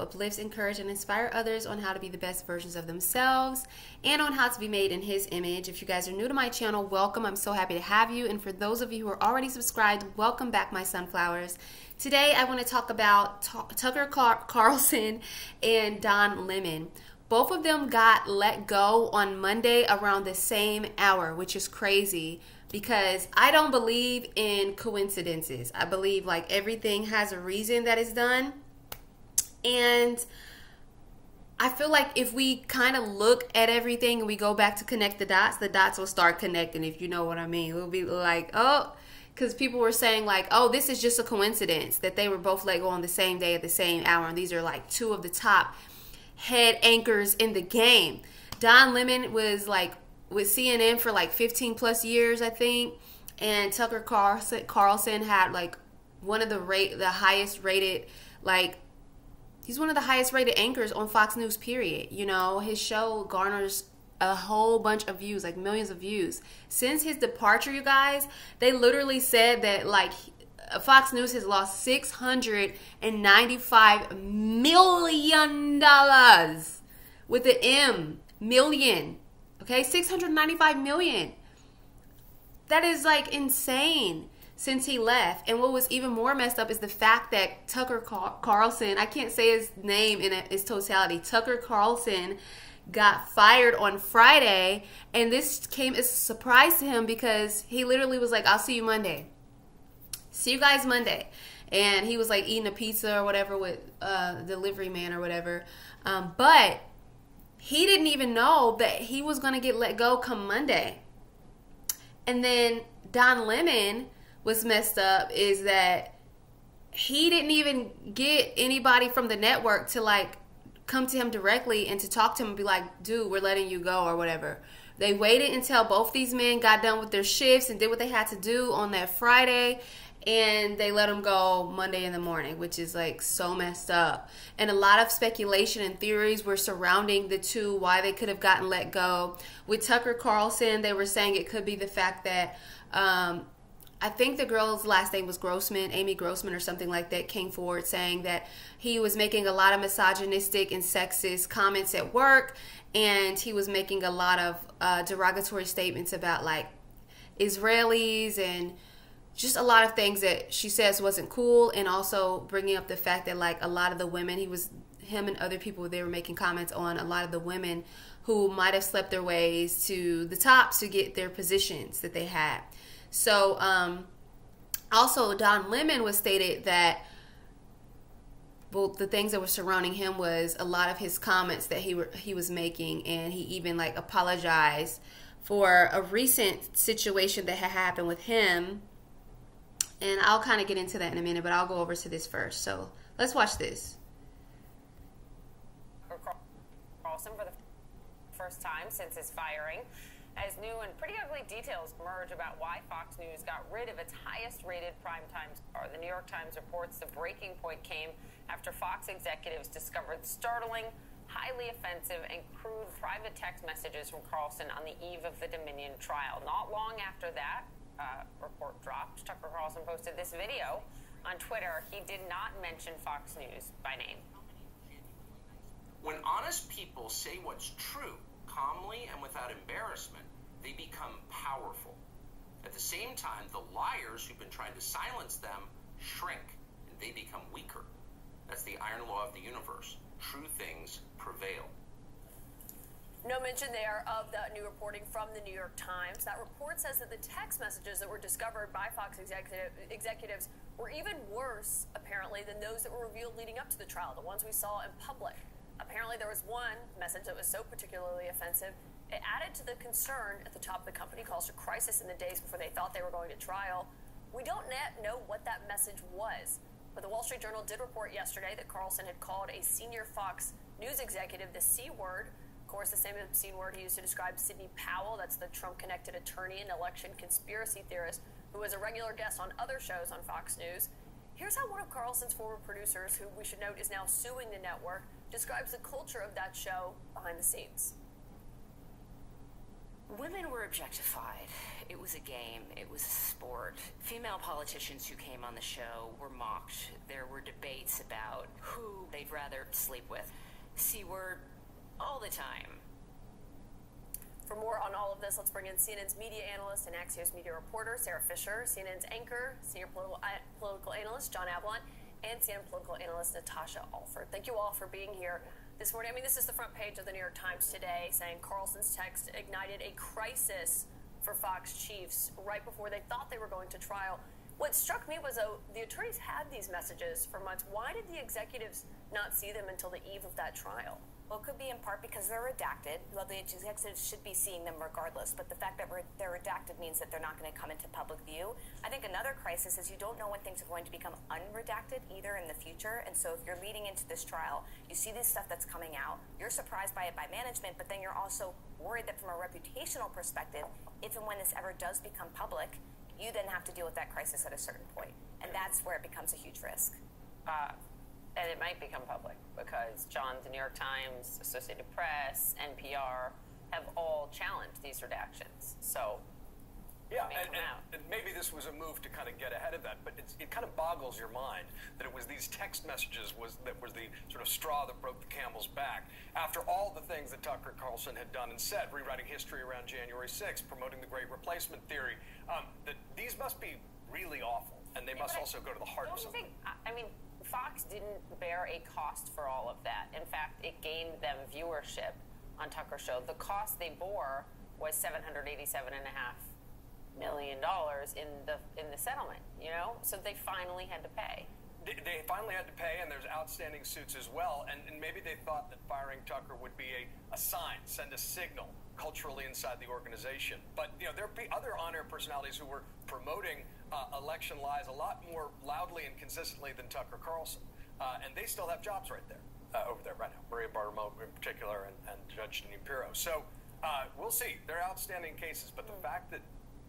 uplifts, encourage, and inspire others on how to be the best versions of themselves and on how to be made in His image. If you guys are new to my channel, welcome. I'm so happy to have you. And for those of you who are already subscribed, welcome back, my sunflowers. Today, I want to talk about Tucker Car- Carlson and Don Lemon. Both of them got let go on Monday around the same hour, which is crazy because I don't believe in coincidences. I believe like everything has a reason that is done and I feel like if we kind of look at everything and we go back to connect the dots, the dots will start connecting, if you know what I mean. We'll be like, oh, because people were saying, like, oh, this is just a coincidence that they were both let go on the same day at the same hour. And these are like two of the top head anchors in the game. Don Lemon was like with CNN for like 15 plus years, I think. And Tucker Carlson, Carlson had like one of the rate, the highest rated, like he's one of the highest rated anchors on Fox News, period. You know, his show garners a whole bunch of views, like millions of views. Since his departure, you guys, they literally said that like Fox News has lost six hundred and ninety-five million dollars with the M million. Okay, six hundred ninety-five million. That is like insane since he left. And what was even more messed up is the fact that Tucker Carlson, I can't say his name in its totality, Tucker Carlson got fired on Friday. And this came as a surprise to him because he literally was like, I'll see you Monday. See you guys Monday. And he was like eating a pizza or whatever with uh, delivery man or whatever. Um, but he didn't even know that he was going to get let go come Monday. And then Don Lemon what's messed up is that he didn't even get anybody from the network to like come to him directly and to talk to him and be like, dude, we're letting you go or whatever. They waited until both these men got done with their shifts and did what they had to do on that Friday and they let them go Monday in the morning, which is like so messed up. And a lot of speculation and theories were surrounding the two, why they could have gotten let go. With Tucker Carlson, they were saying it could be the fact that um, I think the girl's last name was Grossman, Amy Grossman or something like that, came forward saying that he was making a lot of misogynistic and sexist comments at work, and he was making a lot of uh, derogatory statements about like Israelis and just a lot of things that she says wasn't cool, and also bringing up the fact that like a lot of the women he was him and other people they were making comments on a lot of the women who might have slept their ways to the top to get their positions that they had. So, um, also, Don Lemon was stated that well, the things that were surrounding him was a lot of his comments that he were, he was making, and he even like apologized for a recent situation that had happened with him. And I'll kind of get into that in a minute, but I'll go over to this first. So let's watch this. Carlson for the first time since his firing as new and pretty ugly details emerge about why Fox News got rid of its highest rated primetime star. The New York Times reports the breaking point came after Fox executives discovered startling, highly offensive, and crude private text messages from Carlson on the eve of the Dominion trial. Not long after that uh, report dropped, Tucker Carlson posted this video on Twitter. He did not mention Fox News by name. When honest people say what's true, calmly and without embarrassment, they become powerful. At the same time, the liars who've been trying to silence them shrink and they become weaker. That's the iron law of the universe. True things prevail. No mention there of the new reporting from the New York Times. That report says that the text messages that were discovered by Fox executive, executives were even worse, apparently, than those that were revealed leading up to the trial, the ones we saw in public. There was one message that was so particularly offensive, it added to the concern at the top of the company, caused a crisis in the days before they thought they were going to trial. We don't know what that message was, but the Wall Street Journal did report yesterday that Carlson had called a senior Fox News executive the C word. Of course, the same obscene word he used to describe Sidney Powell, that's the Trump connected attorney and election conspiracy theorist who was a regular guest on other shows on Fox News. Here's how one of Carlson's former producers, who we should note is now suing the network, describes the culture of that show behind the scenes. Women were objectified. it was a game, it was a sport. Female politicians who came on the show were mocked. There were debates about who they'd rather sleep with. C word all the time. For more on all of this, let's bring in CNN's media analyst and Axios media reporter, Sara Fischer, CNN's anchor, senior political, uh, political analyst, John Avlon, and CNN political analyst, Natasha Alford. Thank you all for being here this morning. I mean, this is the front page of the New York Times today saying Carlson's text ignited a crisis for Fox chiefs right before they thought they were going to trial. What struck me was, though, the attorneys had these messages for months. Why did the executives not see them until the eve of that trial? Well, it could be in part because they're redacted. Well, the executives should be seeing them regardless, but the fact that they're redacted means that they're not going to come into public view. I think another crisis is you don't know when things are going to become unredacted either in the future. And so if you're leading into this trial, you see this stuff that's coming out, you're surprised by it by management, but then you're also worried that from a reputational perspective, if and when this ever does become public, you then have to deal with that crisis at a certain point. And that's where it becomes a huge risk. Uh, and it might become public because John, the New York Times, Associated Press, NPR have all challenged these redactions. So yeah, and, and, and, maybe this was a move to kind of get ahead of that, but it kind of boggles your mind that it was these text messages was that was the sort of straw that broke the camel's back. After all the things that Tucker Carlson had done and said, rewriting history around January 6th, promoting the Great Replacement theory, um, that these must be really awful, and they must yeah, also go to the heart of something. Think, I mean, Fox didn't bear a cost for all of that. In fact, it gained them viewership on Tucker Show. The cost they bore was seven hundred eighty-seven and a half million dollars in the in the settlement. You know, so they finally had to pay. They finally had to pay, and there's outstanding suits as well. And, and maybe they thought that firing Tucker would be a, a sign, send a signal culturally inside the organization. But you know, there are other on-air personalities who were promoting uh, election lies a lot more loudly and consistently than Tucker Carlson, uh, and they still have jobs right there, uh, over there right now. Maria Bartiromo in particular, and, and Judge Jeanine Pirro. So uh, we'll see. They're outstanding cases, but the mm. fact that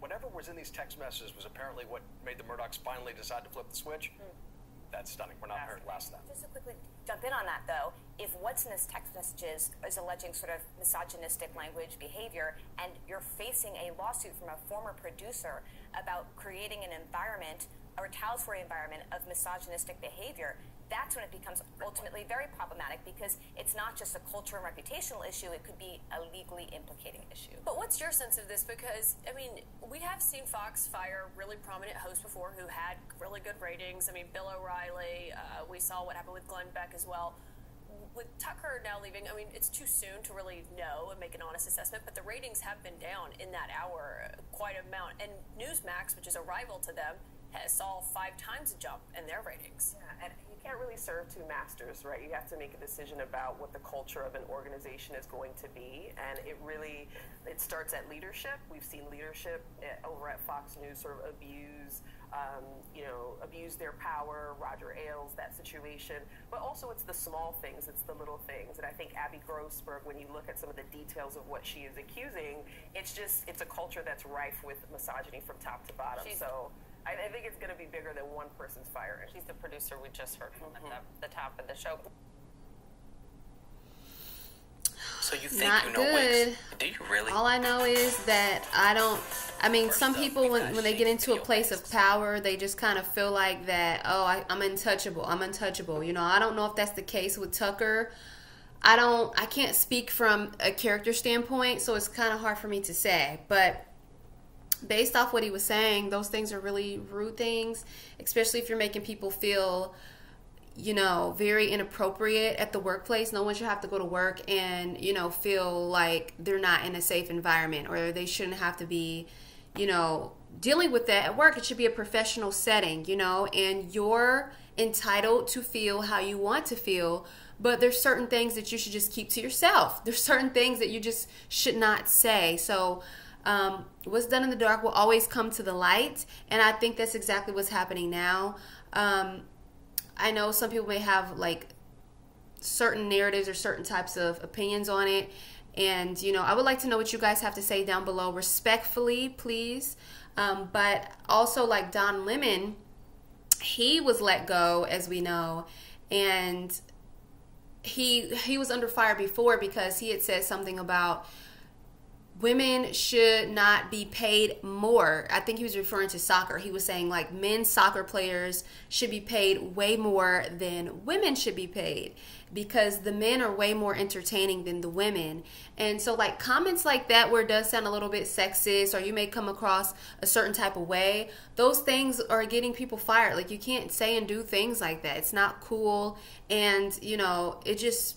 whatever was in these text messages was apparently what made the Murdochs finally decide to flip the switch. Mm that's stunning. We're not heard last that. Just to quickly jump in on that, though, if what's in this text messages is alleging sort of misogynistic language behavior, and you're facing a lawsuit from a former producer about creating an environment, a retaliatory environment of misogynistic behavior, that's when it becomes ultimately very problematic because it's not just a culture and reputational issue, it could be a legally implicating issue. But what's your sense of this? Because, I mean, we have seen Fox fire really prominent hosts before who had really good ratings. I mean, Bill O'Reilly, uh, we saw what happened with Glenn Beck as well. With Tucker now leaving, I mean, it's too soon to really know and make an honest assessment, but the ratings have been down in that hour quite a amount. And Newsmax, which is a rival to them, saw five times a jump in their ratings. Yeah, and you can't really serve two masters, right? You have to make a decision about what the culture of an organization is going to be, and it really it starts at leadership. We've seen leadership eh, over at Fox News sort of abuse, um, you know, abuse their power. Roger Ailes, that situation, but also it's the small things, it's the little things, and I think Abby Grossberg, when you look at some of the details of what she is accusing, it's just it's a culture that's rife with misogyny from top to bottom. She's so. I, I think it's going to be bigger than one person's firing. She's the producer we just heard from mm-hmm. at the, the, top of the show. So you think Not you know good. Wix? Do you really? All I know is that I don't. I mean, First some people when, when they get into a place of power, they just kind of feel like that. Oh, I, I'm untouchable. I'm untouchable. You know, I don't know if that's the case with Tucker. I don't. I can't speak from a character standpoint, so it's kind of hard for me to say. But based off what he was saying, those things are really rude things, especially if you're making people feel, you know, very inappropriate at the workplace. No one should have to go to work and, you know, feel like they're not in a safe environment or they shouldn't have to be, you know, dealing with that at work. It should be a professional setting, you know, and you're entitled to feel how you want to feel but there's certain things that you should just keep to yourself. There's certain things that you just should not say. So um, what's done in the dark will always come to the light, and I think that's exactly what's happening now. Um, I know some people may have like certain narratives or certain types of opinions on it, and you know, I would like to know what you guys have to say down below, respectfully, please. Um, but also, like Don Lemon, he was let go, as we know, and he he was under fire before because he had said something about women should not be paid more. I think he was referring to soccer. He was saying like men soccer players should be paid way more than women should be paid because the men are way more entertaining than the women. And so like comments like that where it does sound a little bit sexist or you may come across a certain type of way, those things are getting people fired. Like you can't say and do things like that. It's not cool and you know, it just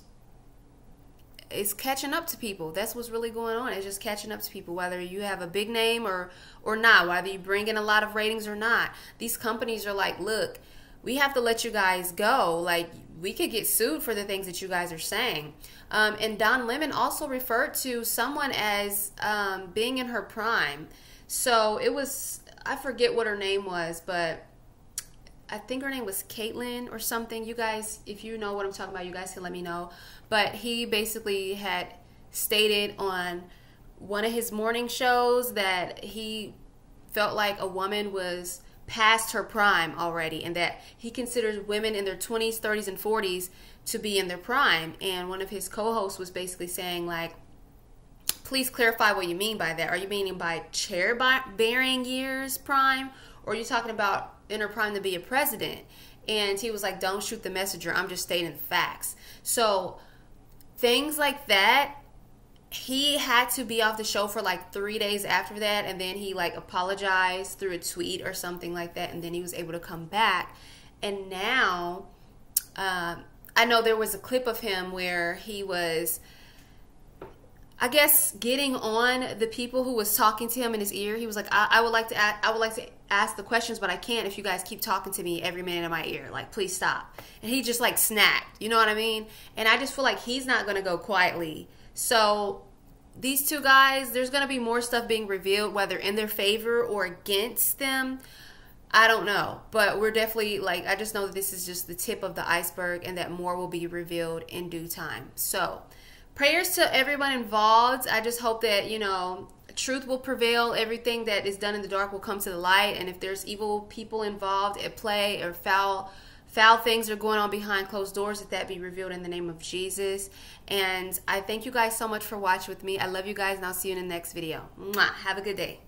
it's catching up to people. That's what's really going on. It's just catching up to people, whether you have a big name or or not, whether you bring in a lot of ratings or not. These companies are like, look, we have to let you guys go. Like we could get sued for the things that you guys are saying. Um, and Don Lemon also referred to someone as um, being in her prime. So it was I forget what her name was, but I think her name was Caitlyn or something. You guys, if you know what I'm talking about, you guys can let me know. But he basically had stated on one of his morning shows that he felt like a woman was past her prime already and that he considers women in their 20s, 30s, and 40s to be in their prime. And one of his co hosts was basically saying, like, please clarify what you mean by that. Are you meaning by chair bearing years prime? Or are you talking about in her prime to be a president? And he was like, don't shoot the messenger. I'm just stating facts. So things like that he had to be off the show for like three days after that and then he like apologized through a tweet or something like that and then he was able to come back. And now um, i know there was a clip of him where he was I guess getting on the people who was talking to him in his ear, he was like, I, I would like to, ask, I would like to ask the questions, but I can't if you guys keep talking to me every minute in my ear. Like, please stop. And he just like snapped, you know what I mean? And I just feel like he's not gonna go quietly. So these two guys, there's gonna be more stuff being revealed, whether in their favor or against them. I don't know, but we're definitely like I just know that this is just the tip of the iceberg, and that more will be revealed in due time. So prayers to everyone involved. I just hope that, you know, truth will prevail. Everything that is done in the dark will come to the light. And if there's evil people involved at play or foul foul things are going on behind closed doors, that that be revealed in the name of Jesus. And I thank you guys so much for watching with me. I love you guys, and I'll see you in the next video. Mwah. Have a good day.